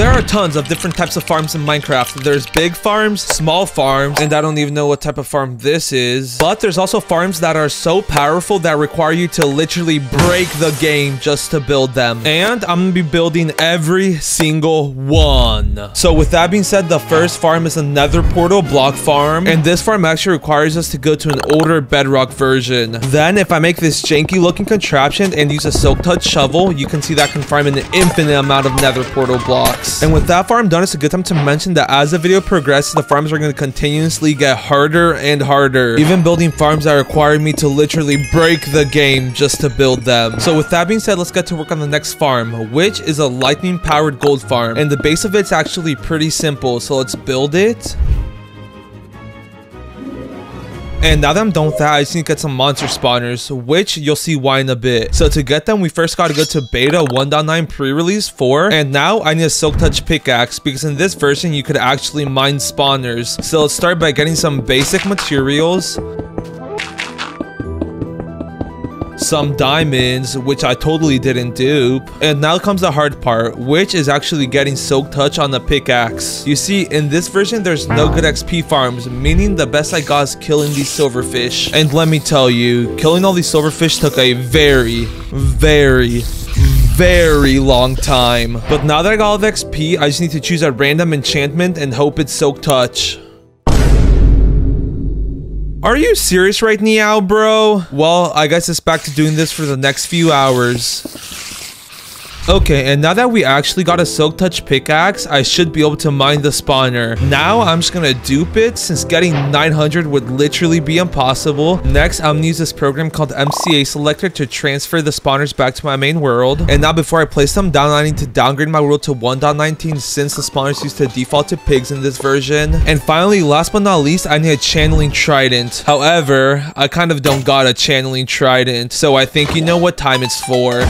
There are tons of different types of farms in Minecraft. There's big farms, small farms, and I don't even know what type of farm this is. But there's also farms that are so powerful that require you to literally break the game just to build them. And I'm gonna be building every single one. So with that being said, the first farm is a nether portal block farm. And this farm actually requires us to go to an older bedrock version. Then if I make this janky looking contraption and use a silk touch shovel, you can see that can farm an infinite amount of nether portal blocks. And with that farm done, it's a good time to mention that as the video progresses, the farms are going to continuously get harder and harder. Even building farms that require me to literally break the game just to build them. So with that being said, let's get to work on the next farm, which is a lightning powered gold farm. And the base of it's actually pretty simple. So let's build it. And now that I'm done with that, I just need to get some monster spawners, which you'll see why in a bit. So to get them, we first got to go to beta 1.9 pre-release 4. And now I need a silk touch pickaxe because in this version, you could actually mine spawners. So let's start by getting some basic materials some diamonds, which I totally didn't dupe. And now comes the hard part, which is actually getting Silk Touch on the pickaxe. You see, in this version, there's no good XP farms, meaning the best I got is killing these silverfish. And let me tell you, killing all these silverfish took a very, very, very long time. But now that I got all the XP, I just need to choose a random enchantment and hope it's Silk Touch. Are you serious right now, bro? Well, I guess it's back to doing this for the next few hours. Okay, and now that we actually got a Silk Touch pickaxe, I should be able to mine the spawner. Now, I'm just gonna dupe it, since getting 900 would literally be impossible. Next, I'm gonna use this program called MCA Selector to transfer the spawners back to my main world. And now, before I place them down, I need to downgrade my world to 1.19 since the spawners used to default to pigs in this version. And finally, last but not least, I need a Channeling Trident. However, I kind of don't got a Channeling Trident, so I think you know what time it's for.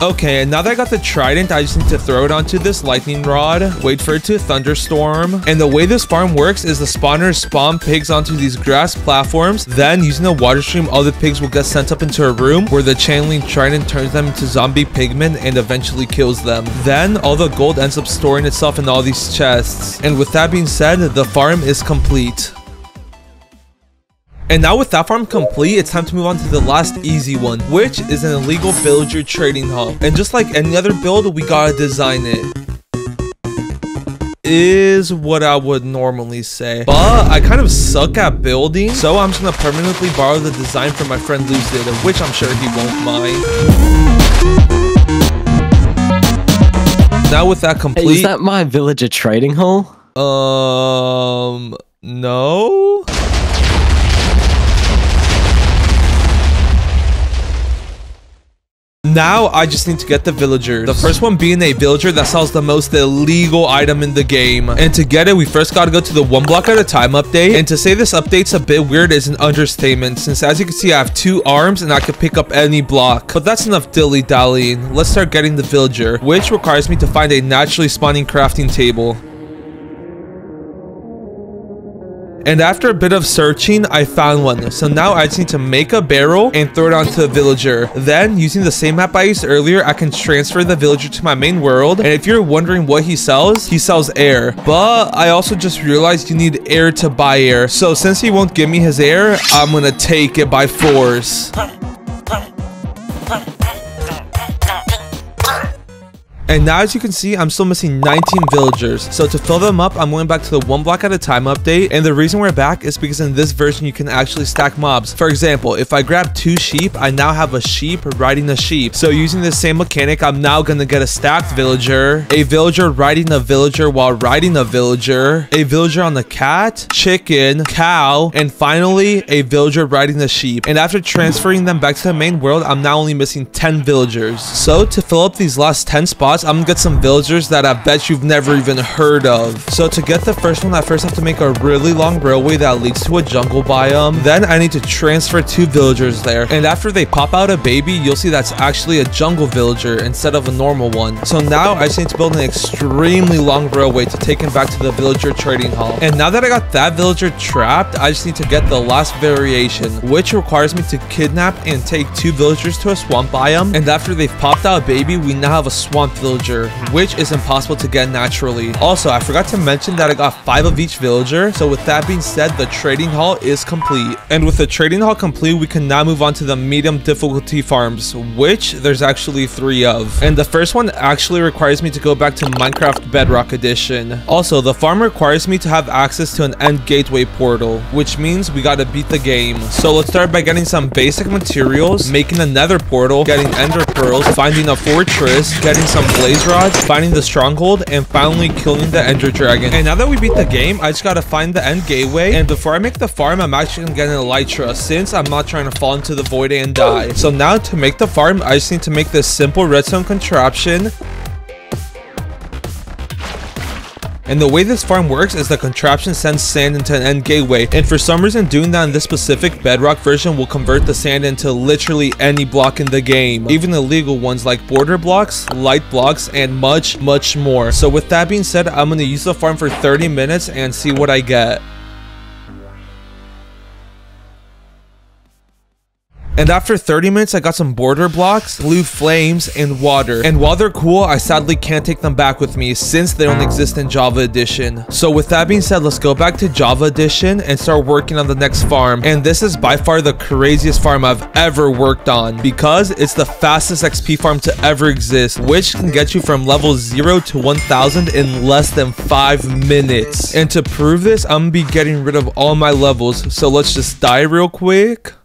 Okay, and now that I got the trident, I just need to throw it onto this lightning rod, wait for it to thunderstorm. And the way this farm works is the spawners spawn pigs onto these grass platforms. Then, using the water stream, all the pigs will get sent up into a room where the channeling trident turns them into zombie pigmen and eventually kills them. Then, all the gold ends up storing itself in all these chests. And with that being said, the farm is complete. And now with that farm complete, it's time to move on to the last easy one, which is an illegal villager trading hub. And just like any other build, we gotta design it is what I would normally say. But I kind of suck at building, so I'm just gonna permanently borrow the design from my friend Lucid, which I'm sure he won't mind. Now with that complete... Hey, is that my villager trading hall? Um, no? Now, I just need to get the villagers. The first one being a villager that sells the most illegal item in the game. And to get it, we first gotta go to the one block at a time update. And to say this update's a bit weird is an understatement, since as you can see, I have two arms and I can pick up any block. But that's enough dilly-dallying. Let's start getting the villager, which requires me to find a naturally spawning crafting table. And after a bit of searching, I found one. So now I just need to make a barrel and throw it onto the villager. Then, using the same map I used earlier, I can transfer the villager to my main world. And if you're wondering what he sells, he sells air. But I also just realized you need air to buy air. So since he won't give me his air, I'm gonna take it by force. And now as you can see, I'm still missing 19 villagers. So to fill them up, I'm going back to the one block at a time update. And the reason we're back is because in this version, you can actually stack mobs. For example, if I grab two sheep, I now have a sheep riding a sheep. So using the same mechanic, I'm now going to get a stacked villager, a villager riding a villager while riding a villager, a villager on the cat, chicken, cow, and finally a villager riding the sheep. And after transferring them back to the main world, I'm now only missing 10 villagers. So to fill up these last 10 spots, spots, I'm gonna get some villagers that I bet you've never even heard of. So to get the first one, I first have to make a really long railway that leads to a jungle biome. Then I need to transfer two villagers there. And after they pop out a baby, you'll see that's actually a jungle villager instead of a normal one. So now I just need to build an extremely long railway to take him back to the villager trading hall. And now that I got that villager trapped, I just need to get the last variation, which requires me to kidnap and take two villagers to a swamp biome. And after they've popped out a baby, we now have a swamp villager, which is impossible to get naturally. Also, I forgot to mention that I got five of each villager. So with that being said, the trading hall is complete. And with the trading hall complete, we can now move on to the medium difficulty farms, which there's actually three of. And the first one actually requires me to go back to Minecraft Bedrock Edition. Also, the farm requires me to have access to an end gateway portal, which means we gotta beat the game. So let's start by getting some basic materials, making a nether portal, getting ender pearls, finding a fortress, getting some blaze rods, finding the stronghold, and finally killing the ender dragon. And now that we beat the game, I just gotta find the end gateway. And before I make the farm, I'm actually gonna get an elytra since I'm not trying to fall into the void and die. So now to make the farm, I just need to make this simple redstone contraption And the way this farm works is the contraption sends sand into an end gateway, and for some reason doing that in this specific bedrock version will convert the sand into literally any block in the game, even illegal ones like border blocks, light blocks, and much, much more. So with that being said, I'm to use the farm for 30 minutes and see what I get. And after 30 minutes, I got some border blocks, blue flames, and water. And while they're cool, I sadly can't take them back with me since they don't exist in Java Edition. So with that being said, let's go back to Java Edition and start working on the next farm. And this is by far the craziest farm I've ever worked on because it's the fastest XP farm to ever exist, which can get you from level 0 to 1000 in less than 5 minutes. And to prove this, I'm gonna be getting rid of all my levels. So let's just die real quick.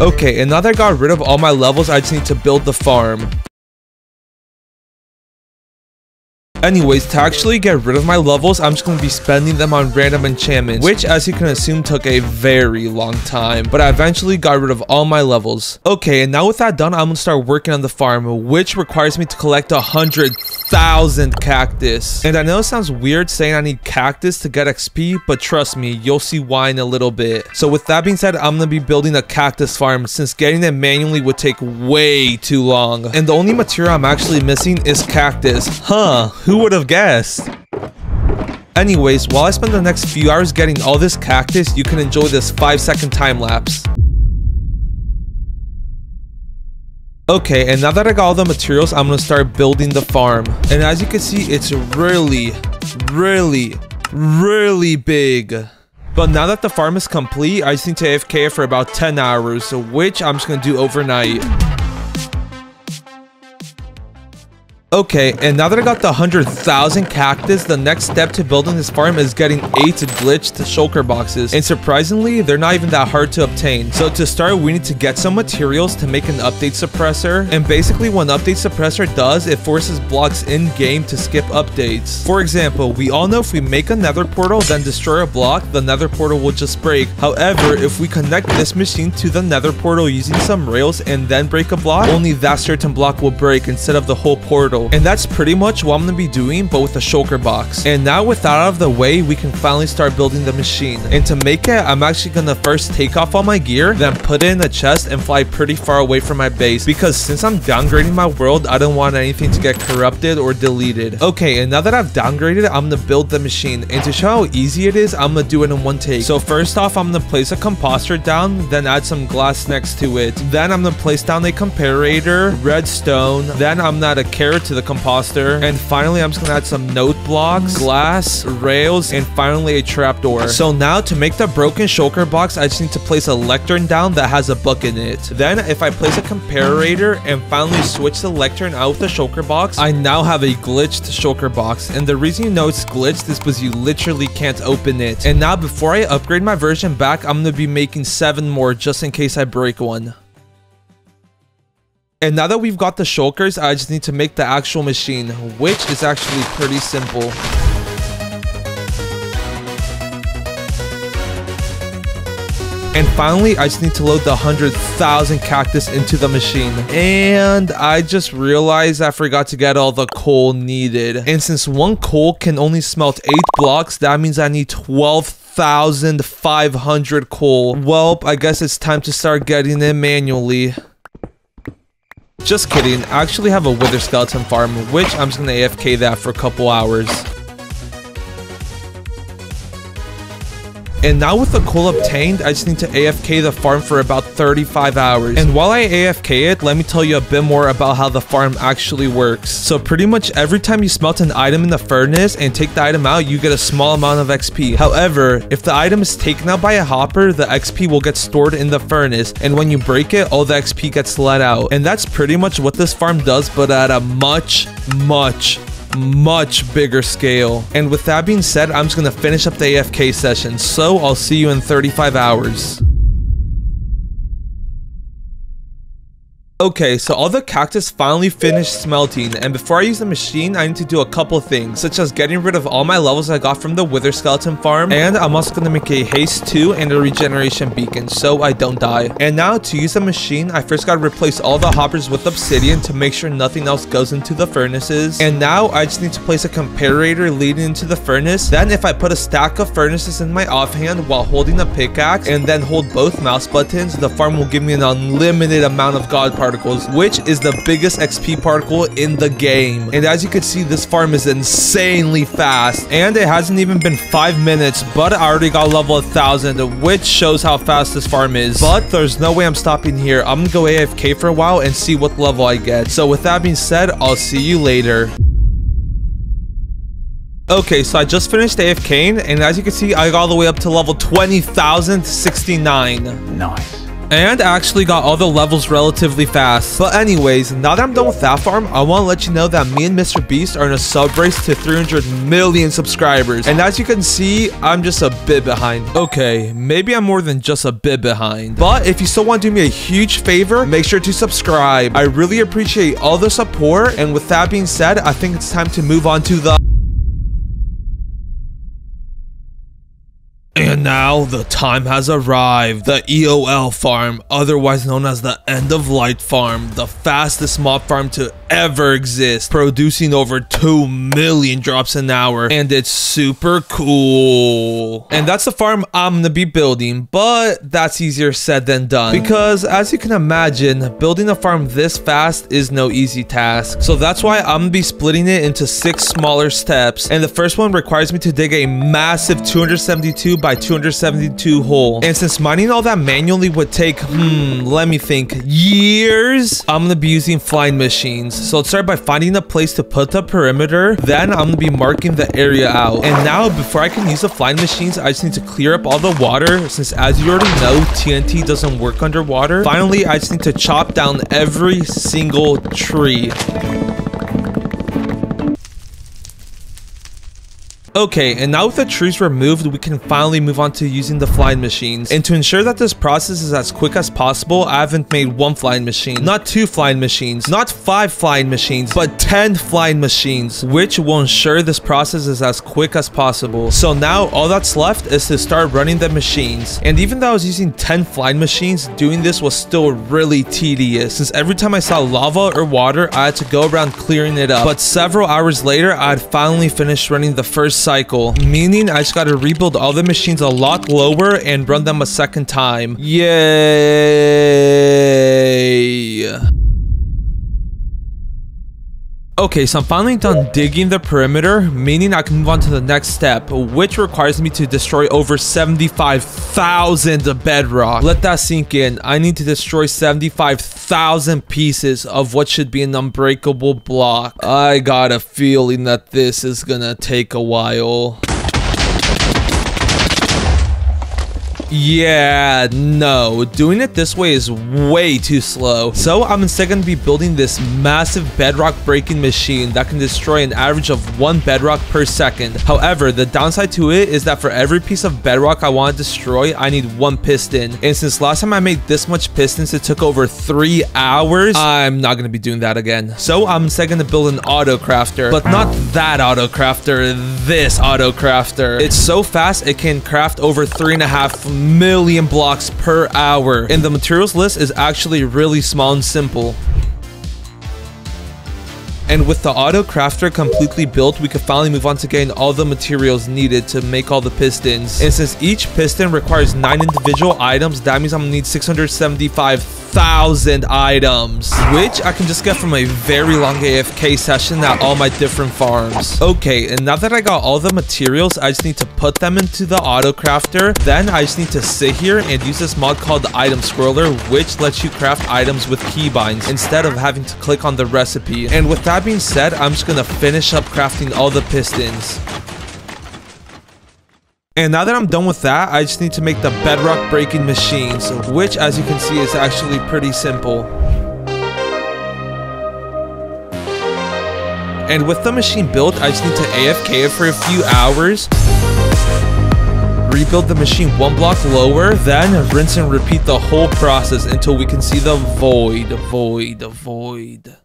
Okay, and now that I got rid of all my levels, I just need to build the farm. Anyways, to actually get rid of my levels, I'm just going to be spending them on random enchantments, which as you can assume took a very long time, but I eventually got rid of all my levels. Okay, and now with that done, I'm going to start working on the farm, which requires me to collect a hundred thousand cactus. And I know it sounds weird saying I need cactus to get XP, but trust me, you'll see why in a little bit. So with that being said, I'm gonna be building a cactus farm since getting it manually would take way too long. And the only material I'm actually missing is cactus. Huh, who would have guessed? Anyways, while I spend the next few hours getting all this cactus, you can enjoy this 5 second time lapse. Okay, and now that I got all the materials, I'm gonna start building the farm. And as you can see, it's really, really, really big. But now that the farm is complete, I just need to AFK for about 10 hours, which I'm just gonna do overnight. Okay, and now that I got the 100,000 cactus, the next step to building this farm is getting 8 glitched shulker boxes. And surprisingly, they're not even that hard to obtain. So to start, we need to get some materials to make an update suppressor. And basically, what an update suppressor does, it forces blocks in-game to skip updates. For example, we all know if we make a nether portal, then destroy a block, the nether portal will just break. However, if we connect this machine to the nether portal using some rails and then break a block, only that certain block will break instead of the whole portal. And that's pretty much what I'm to be doing, but with a shulker box. And now with that out of the way, we can finally start building the machine. And to make it, I'm actually to first take off all my gear, then put it in a chest and fly pretty far away from my base. Because since I'm downgrading my world, I don't want anything to get corrupted or deleted. Okay, and now that I've downgraded, I'm to build the machine. And to show how easy it is, I'm to do it in one take. So first off, I'm to place a composter down, then add some glass next to it. Then I'm to place down a comparator, redstone, then I'm to add a carrot to the composter. And finally, I'm just gonna add some note blocks, glass, rails, and finally a trapdoor. So now to make the broken shulker box, I just need to place a lectern down that has a book in it. Then if I place a comparator and finally switch the lectern out with the shulker box, I now have a glitched shulker box. And the reason you know it's glitched is because you literally can't open it. And now before I upgrade my version back, I'm gonna be making seven more just in case I break one. And now that we've got the shulkers, I just need to make the actual machine, which is actually pretty simple. And finally, I just need to load the 100,000 cactus into the machine. And I just realized I forgot to get all the coal needed. And since one coal can only smelt 8 blocks, that means I need 12,500 coal. Well, I guess it's time to start getting it manually. Just kidding, I actually have a wither skeleton farm, which I'm just gonna AFK that for a couple hours. And now with the coal obtained, I just need to AFK the farm for about 35 hours. And while I AFK it, let me tell you a bit more about how the farm actually works. So pretty much every time you smelt an item in the furnace and take the item out, you get a small amount of XP. However, if the item is taken out by a hopper, the XP will get stored in the furnace. And when you break it, all the XP gets let out. And that's pretty much what this farm does, but at a much, much, much bigger scale. And with that being said, I'm just to finish up the AFK session. So I'll see you in 35 hours. Okay, so all the cactus finally finished smelting, and before I use the machine, I need to do a couple things, such as getting rid of all my levels I got from the wither skeleton farm, and I'm also to make a haste 2 and a regeneration beacon, so I don't die. And now, to use the machine, I first got to replace all the hoppers with obsidian to make sure nothing else goes into the furnaces. And now, I just need to place a comparator leading into the furnace. Then, if I put a stack of furnaces in my offhand while holding a pickaxe, and then hold both mouse buttons, the farm will give me an unlimited amount of god particles, which is the biggest XP particle in the game. And as you can see, this farm is insanely fast. And it hasn't even been 5 minutes, but I already got level 1000, which shows how fast this farm is. But there's no way I'm stopping here. I'm gonna go AFK for a while and see what level I get. So with that being said, I'll see you later. Okay, so I just finished AFK, and as you can see, I got all the way up to level 20,069. Nice. And actually got all the levels relatively fast. But anyways, now that I'm done with that farm, I want to let you know that me and Mr. Beast are in a sub race to 300 million subscribers. And as you can see, I'm just a bit behind. Okay, maybe I'm more than just a bit behind. But if you still want to do me a huge favor, make sure to subscribe. I really appreciate all the support. And with that being said, I think it's time to move on to the... And now the time has arrived. The EOL farm, otherwise known as the End of Light farm, the fastest mob farm to ever exist, producing over 2 million drops an hour, and it's super cool. And that's the farm I'm gonna be building, but that's easier said than done. Because as you can imagine, building a farm this fast is no easy task. So that's why I'm gonna be splitting it into six smaller steps. And the first one requires me to dig a massive 272 by 272 hole. And since mining all that manually would take, hmm, let me think, years, I'm gonna be using flying machines. So let's start by finding a place to put the perimeter. Then I'm gonna be marking the area out. And now, before I can use the flying machines, I just need to clear up all the water. Since as you already know, TNT doesn't work underwater. Finally, I just need to chop down every single tree. Okay, and now with the trees removed, we can finally move on to using the flying machines. And to ensure that this process is as quick as possible, I haven't made one flying machine, not two flying machines, not five flying machines, but 10 flying machines, which will ensure this process is as quick as possible. So now all that's left is to start running the machines. And even though I was using 10 flying machines, doing this was still really tedious, since every time I saw lava or water, I had to go around clearing it up. But several hours later, I had finally finished running the first cycle, meaning I just gotta rebuild all the machines a lot lower and run them a second time. Yay! Okay, so I'm finally done digging the perimeter, meaning I can move on to the next step, which requires me to destroy over 75,000 bedrock. Let that sink in. I need to destroy 75,000 pieces of what should be an unbreakable block. I got a feeling that this is gonna take a while. Yeah, no. Doing it this way is way too slow. So I'm instead going to be building this massive bedrock breaking machine that can destroy an average of one bedrock per second. However, the downside to it is that for every piece of bedrock I want to destroy, I need one piston. And since last time I made this much pistons, it took over three hours, I'm not going to be doing that again. So I'm instead going to build an auto crafter, but not that auto crafter, this auto crafter. It's so fast, it can craft over three and a half million blocks per hour. And the materials list is actually really small and simple. And with the auto crafter completely built, we could finally move on to getting all the materials needed to make all the pistons. And since each piston requires 9 individual items, that means I'm gonna need 675,000 items, which I can just get from a very long AFK session at all my different farms. Okay, and now that I got all the materials, I just need to put them into the auto crafter. Then I just need to sit here and use this mod called the item scroller, which lets you craft items with keybinds instead of having to click on the recipe. And with that that being said, I'm just gonna finish up crafting all the pistons. And now that I'm done with that, I just need to make the bedrock breaking machines, which as you can see is actually pretty simple. And with the machine built, I just need to AFK it for a few hours. Rebuild the machine one block lower, then rinse and repeat the whole process until we can see the void, void, void.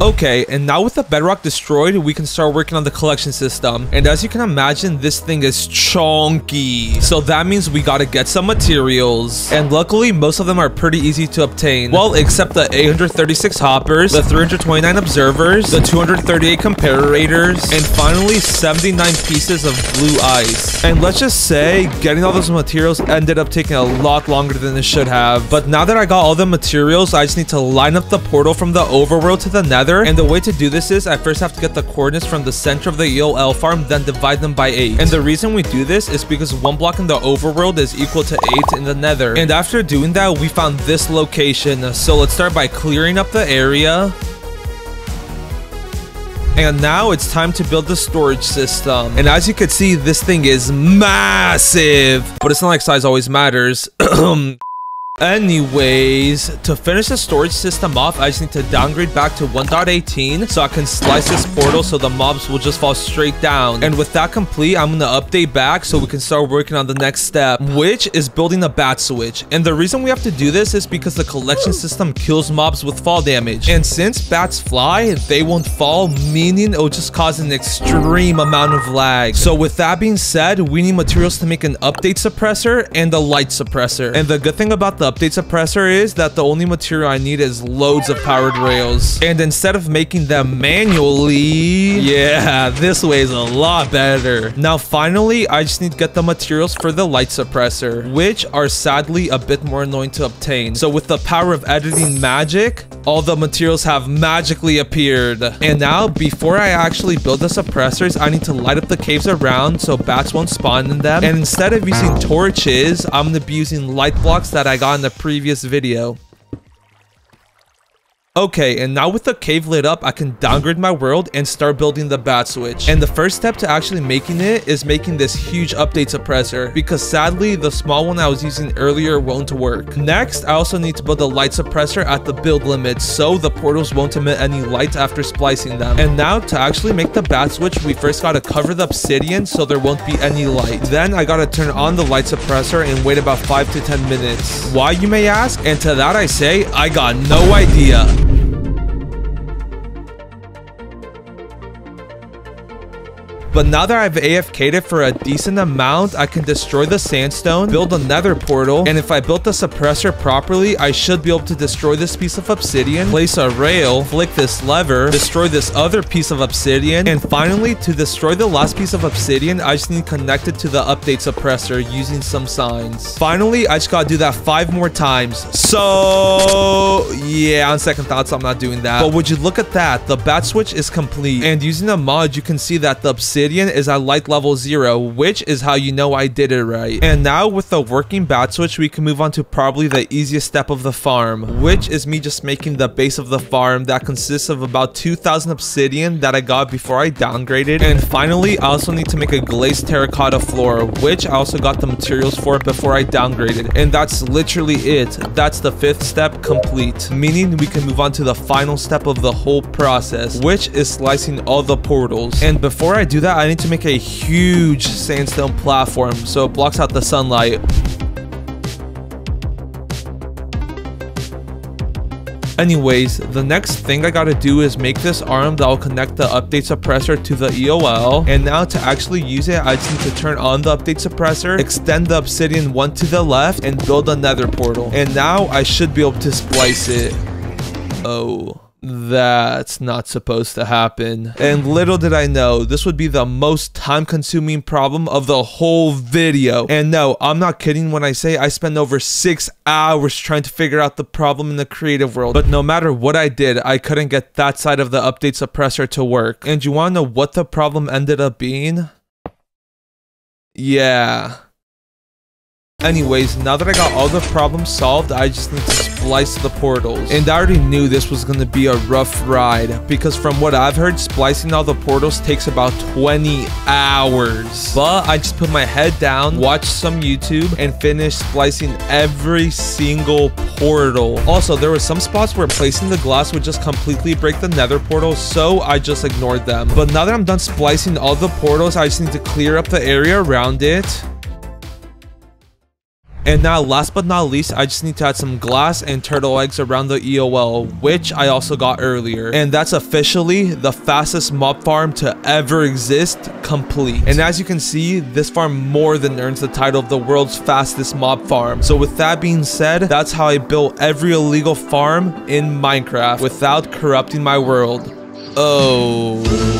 Okay, and now with the bedrock destroyed, we can start working on the collection system. And as you can imagine, this thing is chunky. So that means we gotta get some materials. And luckily, most of them are pretty easy to obtain. Well, except the 836 hoppers, the 329 observers, the 238 comparators, and finally 79 pieces of blue ice. And let's just say, getting all those materials ended up taking a lot longer than it should have. But now that I got all the materials, I just need to line up the portal from the overworld to the nether and the way to do this is I first have to get the coordinates from the center of the EOL farm, then divide them by 8. And the reason we do this is because one block in the overworld is equal to 8 in the nether. And after doing that, we found this location. So let's start by clearing up the area. And now it's time to build the storage system. And as you can see, this thing is massive. But it's not like size always matters. Anyways, to finish the storage system off, I just need to downgrade back to 1.18 so I can slice this portal so the mobs will just fall straight down. And with that complete, I'm to update back so we can start working on the next step, which is building a bat switch. And the reason we have to do this is because the collection system kills mobs with fall damage. And since bats fly, they won't fall, meaning it will just cause an extreme amount of lag. So with that being said, we need materials to make an update suppressor and a light suppressor. And the good thing about the update suppressor is that the only material I need is loads of powered rails. And instead of making them manually, yeah, this way is a lot better. Now, finally, I just need to get the materials for the light suppressor, which are sadly a bit more annoying to obtain. So with the power of editing magic, all the materials have magically appeared. And now, before I actually build the suppressors, I need to light up the caves around so bats won't spawn in them. And instead of using torches, I'm to be using light blocks that I got in the previous video. Okay, and now with the cave lit up, I can downgrade my world and start building the bat switch. And the first step to actually making it is making this huge update suppressor because sadly, the small one I was using earlier won't work. Next, I also need to build a light suppressor at the build limit so the portals won't emit any light after splicing them. And now to actually make the bat switch, we first gotta cover the obsidian so there won't be any light. Then I gotta turn on the light suppressor and wait about 5 to 10 minutes. Why you may ask? And to that I say, I got no idea. But now that I've AFK'd it for a decent amount, I can destroy the sandstone, build another portal, and if I built the suppressor properly, I should be able to destroy this piece of obsidian, place a rail, flick this lever, destroy this other piece of obsidian, and finally, to destroy the last piece of obsidian, I just need to connect it to the update suppressor using some signs. Finally, I just gotta do that five more times. So, yeah, on second thoughts, I'm not doing that. But would you look at that? The bat switch is complete, and using a mod, you can see that the obsidian obsidian is at light level 0, which is how you know I did it right. And now with the working bat switch, we can move on to probably the easiest step of the farm, which is me just making the base of the farm that consists of about 2,000 obsidian that I got before I downgraded. And finally, I also need to make a glazed terracotta floor, which I also got the materials for before I downgraded. And that's literally it. That's the fifth step complete, meaning we can move on to the final step of the whole process, which is slicing all the portals. And before I do that, that, I need to make a huge sandstone platform so it blocks out the sunlight. Anyways, the next thing I gotta do is make this arm that will connect the update suppressor to the EOL. And now to actually use it, I just need to turn on the update suppressor, extend the obsidian one to the left, and build a nether portal. And now I should be able to splice it. Oh. That's not supposed to happen. And little did I know, this would be the most time consuming problem of the whole video. And no, I'm not kidding when I say I spent over six hours trying to figure out the problem in the creative world. But no matter what I did, I couldn't get that side of the update suppressor to work. And you wanna know what the problem ended up being? Yeah. Anyways, now that I got all the problems solved, I just need to splice the portals. And I already knew this was going to be a rough ride, because from what I've heard, splicing all the portals takes about 20 hours. But I just put my head down, watched some YouTube, and finished splicing every single portal. Also, there were some spots where placing the glass would just completely break the nether portal, so I just ignored them. But now that I'm done splicing all the portals, I just need to clear up the area around it and now last but not least, I just need to add some glass and turtle eggs around the EOL, which I also got earlier. And that's officially the fastest mob farm to ever exist complete. And as you can see, this farm more than earns the title of the world's fastest mob farm. So with that being said, that's how I built every illegal farm in Minecraft without corrupting my world. Oh.